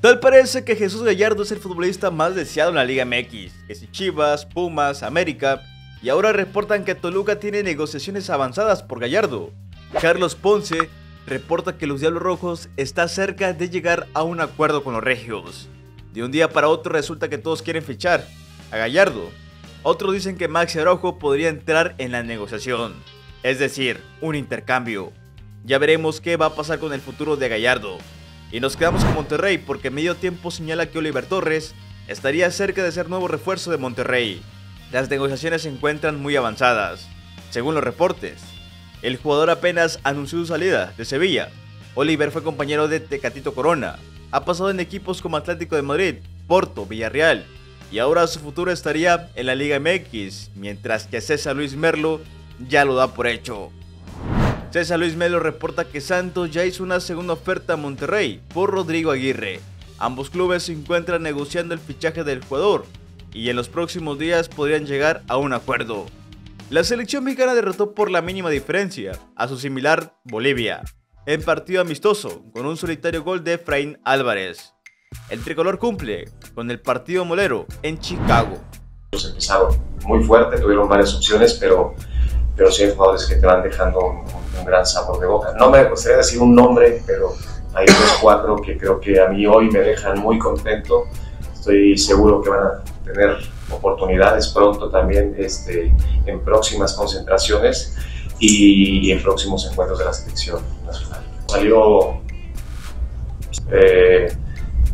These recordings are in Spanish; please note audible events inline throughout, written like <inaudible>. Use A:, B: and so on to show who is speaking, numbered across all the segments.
A: Tal parece que Jesús Gallardo es el futbolista más deseado en la Liga MX, que si Chivas, Pumas, América, y ahora reportan que Toluca tiene negociaciones avanzadas por Gallardo. Carlos Ponce reporta que los Diablos Rojos está cerca de llegar a un acuerdo con los Regios. De un día para otro resulta que todos quieren fichar a Gallardo. Otros dicen que Maxi Araujo podría entrar en la negociación, es decir, un intercambio. Ya veremos qué va a pasar con el futuro de Gallardo. Y nos quedamos con Monterrey porque medio tiempo señala que Oliver Torres estaría cerca de ser nuevo refuerzo de Monterrey. Las negociaciones se encuentran muy avanzadas, según los reportes. El jugador apenas anunció su salida de Sevilla. Oliver fue compañero de Tecatito Corona. Ha pasado en equipos como Atlético de Madrid, Porto, Villarreal. Y ahora su futuro estaría en la Liga MX, mientras que César Luis Merlo ya lo da por hecho. César Luis Melo reporta que Santos ya hizo una segunda oferta a Monterrey por Rodrigo Aguirre. Ambos clubes se encuentran negociando el fichaje del jugador y en los próximos días podrían llegar a un acuerdo. La selección mexicana derrotó por la mínima diferencia a su similar Bolivia en partido amistoso con un solitario gol de Efraín Álvarez. El tricolor cumple con el partido molero en Chicago.
B: Empezaron muy fuerte, tuvieron varias opciones, pero, pero sí hay jugadores que te van dejando un, un gran sabor de boca. No me gustaría decir un nombre, pero hay dos cuatro que creo que a mí hoy me dejan muy contento. Estoy seguro que van a tener oportunidades pronto también este, en próximas concentraciones y, en próximos encuentros de la selección nacional. Salió, eh,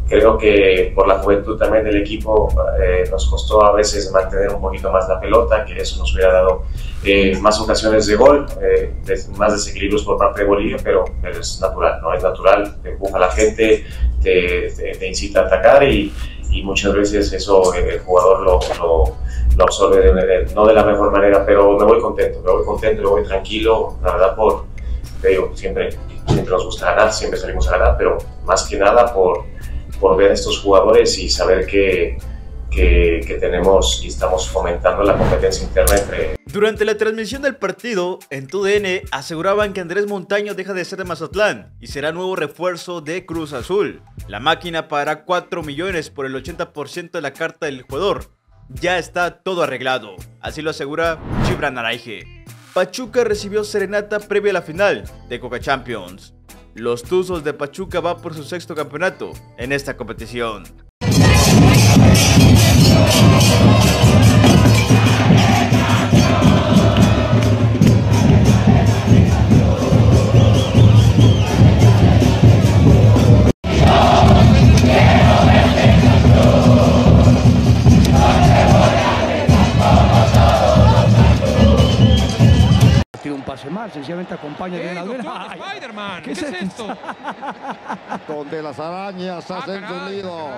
B: creo que por la juventud también del equipo eh, nos costó a veces mantener un poquito más la pelota, que eso nos hubiera dado eh, más ocasiones de gol, eh, más desequilibrios por parte de Bolivia, pero, es natural, ¿no? Es natural, te empuja a la gente, te, te, incita a atacar y, y, muchas veces eso el jugador lo, lo, lo absorbe de, no de la mejor manera, pero me voy contento, me voy contento, me voy tranquilo, la verdad por, te digo, siempre, siempre nos gusta ganar, siempre salimos a ganar, pero más que nada por, por ver a estos jugadores y saber que que, tenemos y estamos fomentando la competencia interna entre...
A: Durante la transmisión del partido, en TUDN aseguraban que Andrés Montaño deja de ser de Mazatlán y será nuevo refuerzo de Cruz Azul. La máquina pagará 4 millones por el 80% de la carta del jugador. Ya está todo arreglado, así lo asegura Chibran Araige. Pachuca recibió serenata previa a la final de Coca Champions. Los Tuzos de Pachuca va por su sexto campeonato en esta competición.
C: Sencillamente acompaña de
D: una <laughs> Spider-Man, ¿qué, es esto?
E: Donde las arañas hacen ah, su nido.